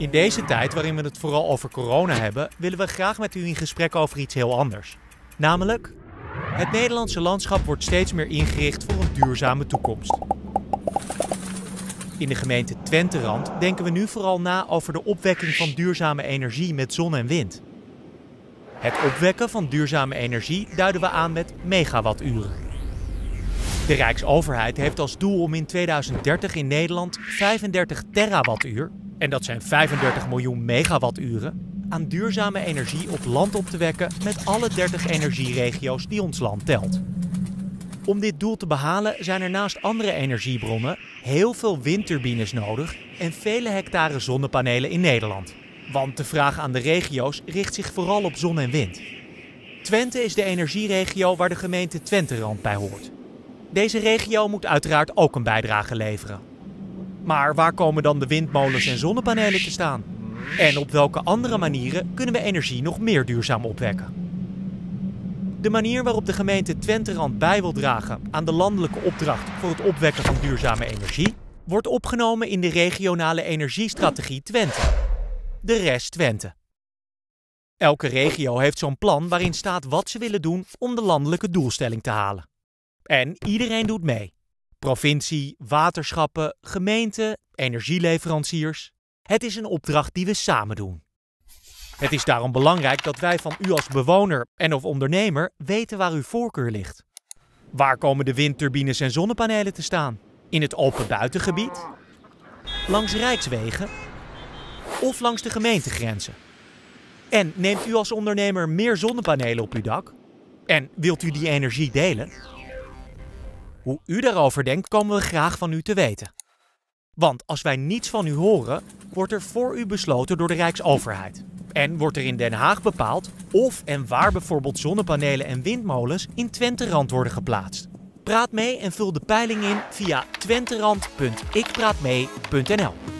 In deze tijd waarin we het vooral over corona hebben, willen we graag met u in gesprek over iets heel anders. Namelijk, het Nederlandse landschap wordt steeds meer ingericht voor een duurzame toekomst. In de gemeente Twenterand denken we nu vooral na over de opwekking van duurzame energie met zon en wind. Het opwekken van duurzame energie duiden we aan met megawatturen. De Rijksoverheid heeft als doel om in 2030 in Nederland 35 terawattuur, en dat zijn 35 miljoen megawatturen, aan duurzame energie op land op te wekken met alle 30 energieregio's die ons land telt. Om dit doel te behalen zijn er naast andere energiebronnen heel veel windturbines nodig en vele hectare zonnepanelen in Nederland. Want de vraag aan de regio's richt zich vooral op zon en wind. Twente is de energieregio waar de gemeente Twenterand bij hoort. Deze regio moet uiteraard ook een bijdrage leveren. Maar waar komen dan de windmolens en zonnepanelen te staan? En op welke andere manieren kunnen we energie nog meer duurzaam opwekken? De manier waarop de gemeente Twenterand bij wil dragen aan de landelijke opdracht voor het opwekken van duurzame energie, wordt opgenomen in de regionale energiestrategie Twente, de rest Twente. Elke regio heeft zo'n plan waarin staat wat ze willen doen om de landelijke doelstelling te halen. En iedereen doet mee. Provincie, waterschappen, gemeenten, energieleveranciers. Het is een opdracht die we samen doen. Het is daarom belangrijk dat wij van u als bewoner en of ondernemer weten waar uw voorkeur ligt. Waar komen de windturbines en zonnepanelen te staan? In het open buitengebied? Langs rijkswegen? Of langs de gemeentegrenzen? En neemt u als ondernemer meer zonnepanelen op uw dak? En wilt u die energie delen? Hoe u daarover denkt, komen we graag van u te weten. Want als wij niets van u horen, wordt er voor u besloten door de Rijksoverheid. En wordt er in Den Haag bepaald of en waar bijvoorbeeld zonnepanelen en windmolens in Twenterand worden geplaatst. Praat mee en vul de peiling in via twenterand.ikpraatmee.nl.